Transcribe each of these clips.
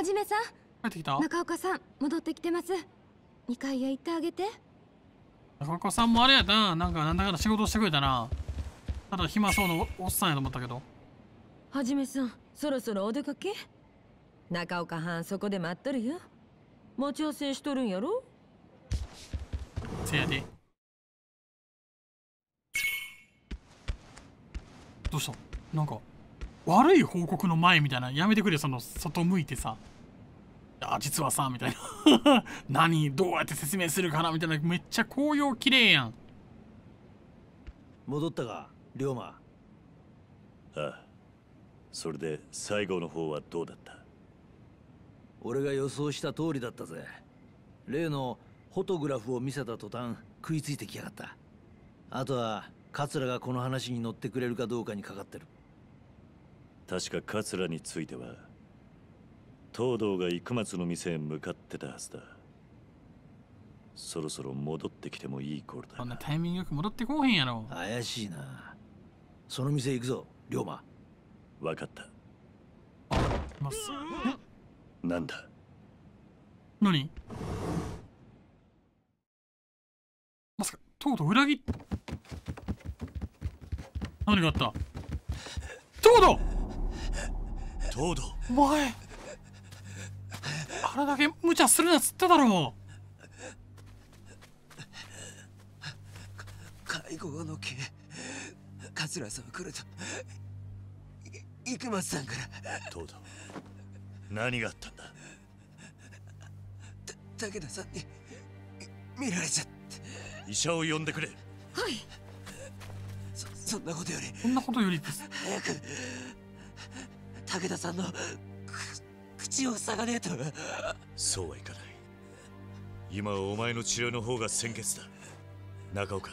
はじめさん。帰ってきた？中岡さん戻ってきてます。2階へ行ってあげて。中岡さんもあれやな。なんかなんだかんだ仕事してくれたな。ただ暇そうなおおっさんやと思ったけど。はじめさんそろそろお出かけ？中岡はんそこで待っとるよ。待ち合わせしとるんやろ？せやで。どうした？なんか悪い報告の前みたいなやめてくれその外向いてさあ実はさみたいな。何どうやって説明するかなみたいな。めっちゃ紅葉綺麗やん。戻ったか龍馬？ああ。それで最後の方はどうだった？俺が予想した通りだったぜ。例のフォトグラフを見せた途端食いついてきやがった。あとは桂がこの話に乗ってくれるかどうかにかかってる。確か桂については東堂が生松の店へ向かってたはずだ。そろそろ戻ってきてもいい頃だそんなタイミングよく戻ってこうへんやろ。怪しいな。その店行くぞ龍馬。分かった。ます。なんだ？何？まさか？とうとう裏切っ何があった？とうとう東堂。お前あれだけ無茶するなっつっただろ介護後の件桂さんは来るとい生松さんから。東堂何があったんだ？た武田さんにみ見られちゃって。医者を呼んでくれ。そそんなことより。そんなことよりです。早く武田さんのく口を塞がねえと。そうはいかない。今はお前の治療の方が先決だ。中岡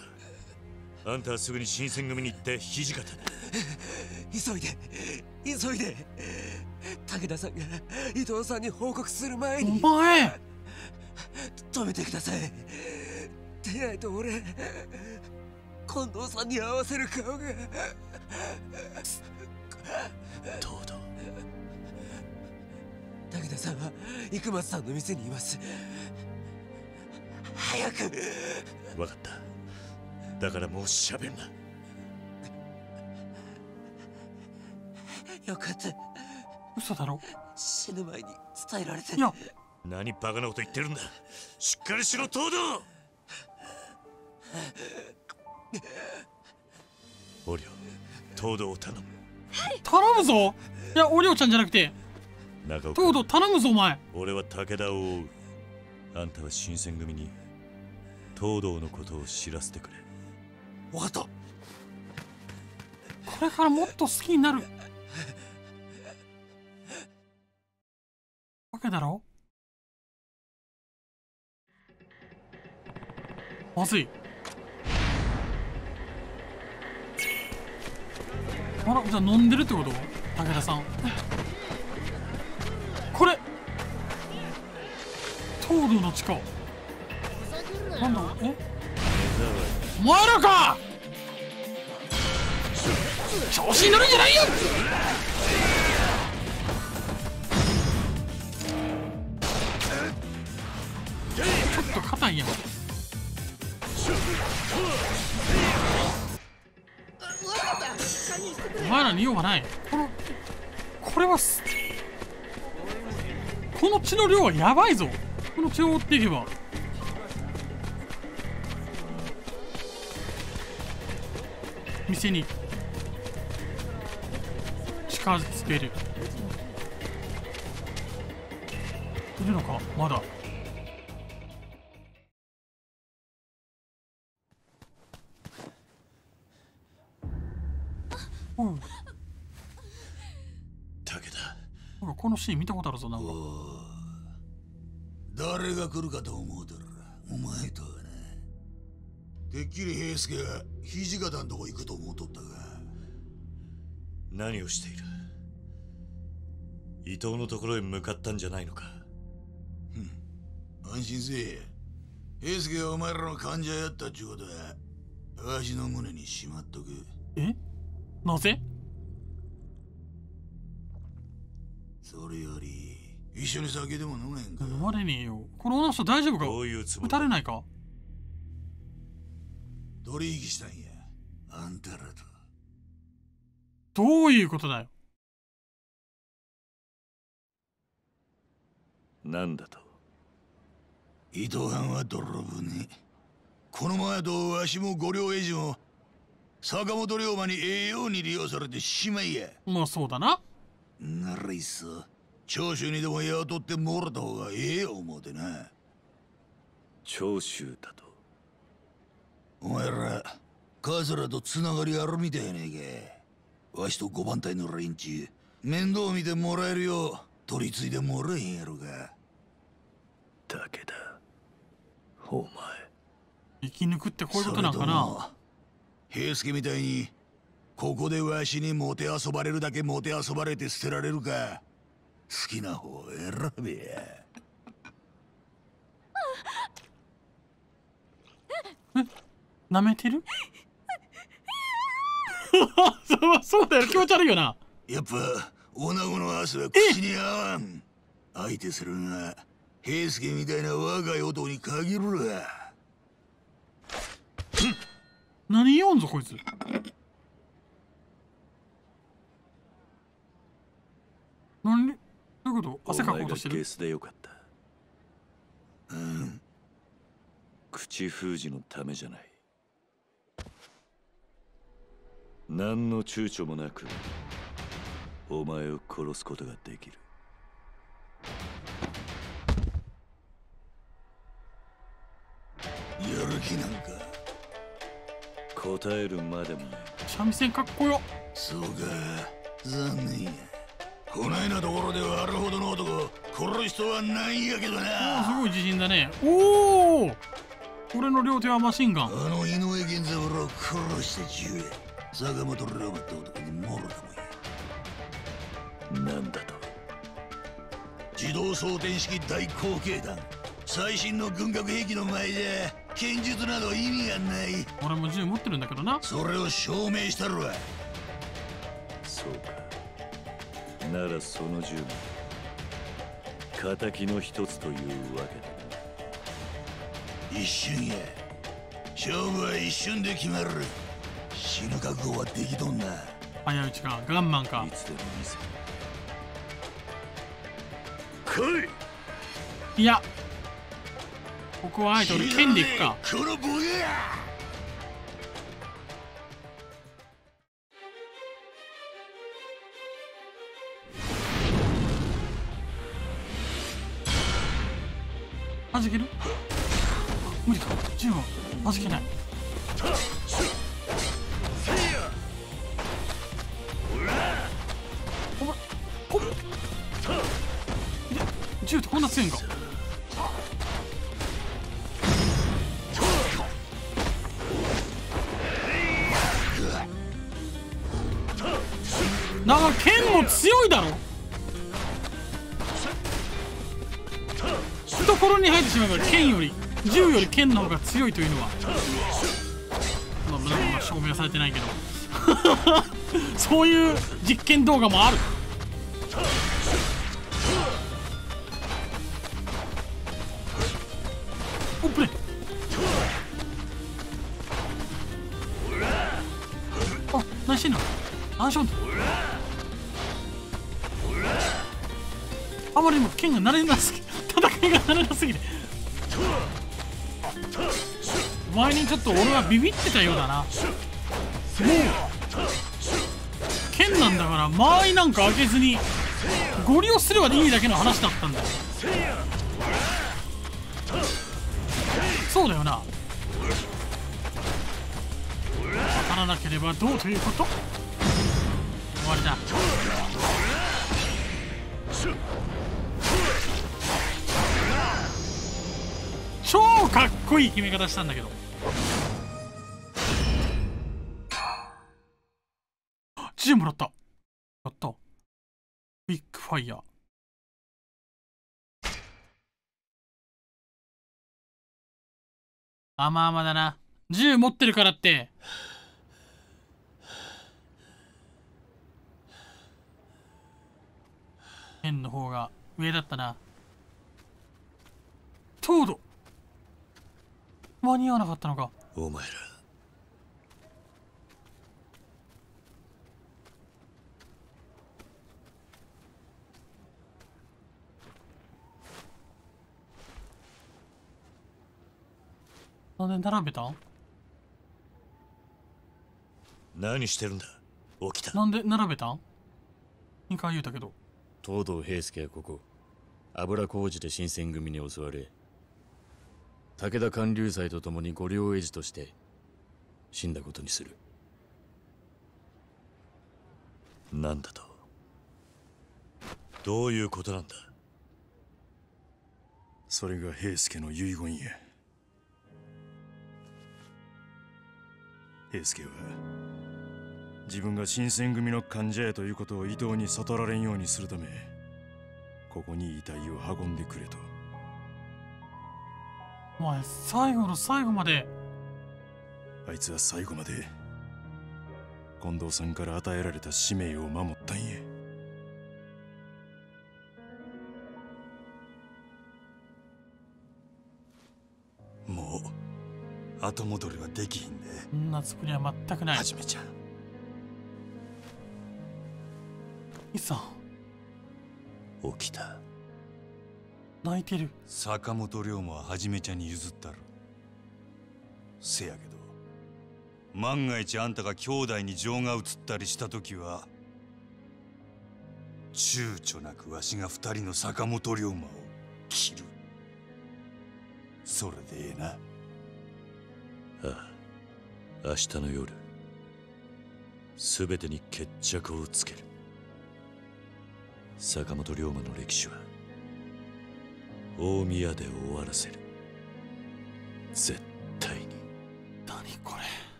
あんたはすぐに新選組に行って土方だ急いで急いで。武田さんが伊藤さんに報告する前おに前！止めてください。でないと俺近藤さんに合わせる顔が。東堂武田さんは生松さんの店にいます。早く。分かった。だからもう喋んな。よかった。嘘だろ。死ぬ前に伝えられていや。何バカなこと言ってるんだ。しっかりしろ東堂。オリオ東堂を頼む。頼むぞ。いやおりょうちゃんじゃなくて中岡。とうとう頼むぞお前。俺は武田を追う。あんたは新選組に。東堂のことを知らせてくれ。分かった。これからもっと好きになる。わけだろ？まずい。あらじゃあ飲んでるってこと？武田さん東堂の地下。なんだ？え？お前らか！調子に乗るんじゃないよ！ちょっと硬いやん。お前らに用はない。このこれはすこの血の量はやばいぞ。この血を追っていけば。店に近づける。いるのか？まだ。うん。武田。このシーン見たことあるぞなんか誰が来るかと思うとる。お前とはなてっきり平助が土方んとこ行くと思うとったが。何をしている？伊藤のところへ向かったんじゃないのか？安心せえ。平助がお前らの患者やったっちゅうことはわしの胸にしまっとくえ？なぜ？それより一緒に酒でも飲めんか飲まれねえよ。この女の人大丈夫か？どういうつも撃りたれないか？取引したんや。あんたらと。どういうことだよ？なんだと？伊藤藩は泥棒にこの前とわしも五両エイジも坂本龍馬に栄養に利用されてしまいや。まあそうだな。ならいっそ長州にでも雇ってもらった方がええよ思うてな。長州だと。お前ら桂とつながりあるみたいやねえか。わしと五番隊の連中面倒見てもらえるよう取り継いでもらえへんやろか。武田お前。生き抜くってこういうことなんかな？平助みたいにここでわしにもてあそばれるだけもてあそばれて捨てられるか好きな方を選べ。や舐めてる？そうそうだよ。気持ち悪いよな。やっぱ女子の汗は口に合わん。相手するのは平助みたいな若い男に限る。わ何言おんぞこいつ。何？どういうこと？汗かこうとしてる？お前がゲスでよかった。口封じのためじゃない。何の躊躇もなくお前を殺すことができる。やる気なんか？答えるまでもない。三味線かっこよ。そうか。残念やこないなところではあるほどの男殺しとはないんやけどおーすなごい自信だね。おお俺の両手はマシンガン。あの井上源三郎を殺して10円坂本龍馬って男にもろたもんやなんだと。自動装填式大口径弾。最新の軍学兵器の前じゃ剣術など意味がない。俺も銃持ってるんだけどな。それを証明したるわ。そうかならその銃も敵の一つというわけだ。一瞬や。勝負は一瞬で決まる。死ぬ覚悟はできとんな。早打ちかガンマンか。ないつでも見せる。来い。いや。ここはあえて俺剣でいくか。このボケや弾ける？無理か。銃は？弾けない。お前こ銃ってこんな強いんか？なんか剣も強いだろ？懐に入ってしまえば剣より銃より剣の方が強いというのは。まあまあ証明はされてないけど。そういう実験動画もある。おっぶねあ何してんの何しよんのあまりにも剣が慣れなすぎが慣れなすぎて。前にちょっと俺はビビってたようだな。もう。剣なんだから間合いなんか開けずにゴリをすればいいだけの話だったんだそうだよな。当たらなければどうということ？終わりだ。超かっこいい決め方したんだけど。銃もらった。やった。ビッグファイヤー甘々だな。銃持ってるからって。剣の方が上だったな。東堂。間に合わなかったのか。お前ら。なんで並べたん？何してるんだ？起きた。なんで並べたん ?2 回言うたけど。東堂平介はここ。油工事で新選組に襲われ武田官流祭と共に御領絵師として死んだことにする。なんだと？どういうことなんだ？それが平助の遺言や。平助は自分が新選組の患者やということを伊藤に悟られんようにするためここに遺体を運んでくれと。お前最後の最後まで。あいつは最後まで近藤さんから与えられた使命を守ったんや。もう後戻りはできひんでそんなつもりは全くない。はじめちゃん。いっさん起きた泣いてる。坂本龍馬ははじめちゃんに譲ったるせやけど万が一あんたが兄弟に情が移ったりした時は躊躇なくわしが二人の坂本龍馬を切る。それでええな。ああ明日の夜全てに決着をつける。坂本龍馬の歴史は大宮で終わらせる。絶対に。何これ。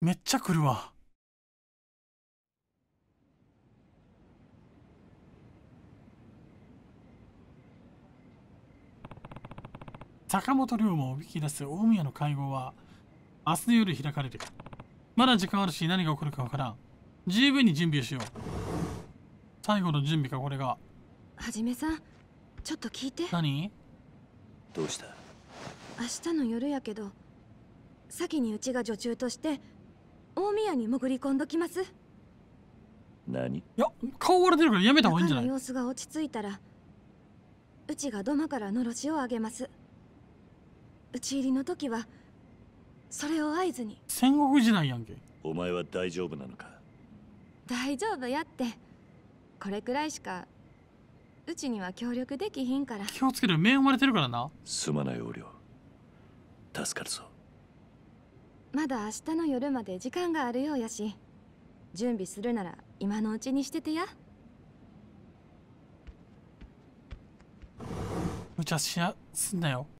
めっちゃ来るわ。坂本龍馬をおびき出す大宮の会合は明日の夜開かれる。まだ時間あるし何が起こるかわからん。十分に準備をしよう。最後の準備かこれが。はじめさんちょっと聞いて。何？どうした？明日の夜やけど先にうちが女中として大宮に潜り込んどきます。何？いや顔割れてるからやめた方がいいんじゃない？様子が落ち着いたらうちが土間からのろしをあげます。打ち入りの時はそれを合図に。戦国時代やんけ。お前は大丈夫なのか？大丈夫やって。これくらいしかうちには協力できひんから。気をつける目生まれてるからな。すまない横領。助かるぞ。まだ明日の夜まで時間があるようやし。準備するなら今のうちにしててや。無茶しやすんなよ